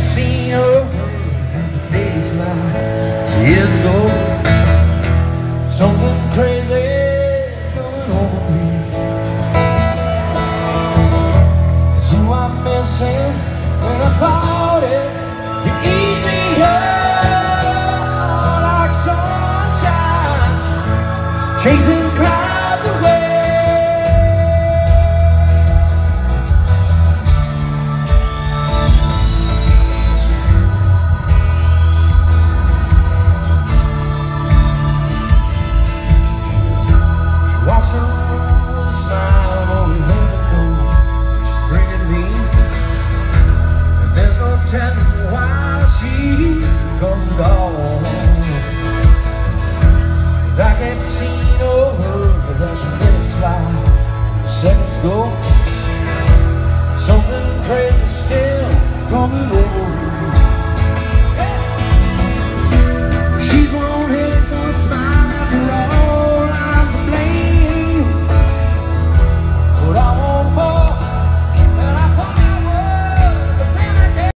haven't as the days fly, years go. Something crazy is going me. You missing when I thought it easier, like sunshine, chasing clouds away. Telling why she comes at all. Cause I can't see no hurry as the minutes fly, the seconds go. Something crazy still coming over.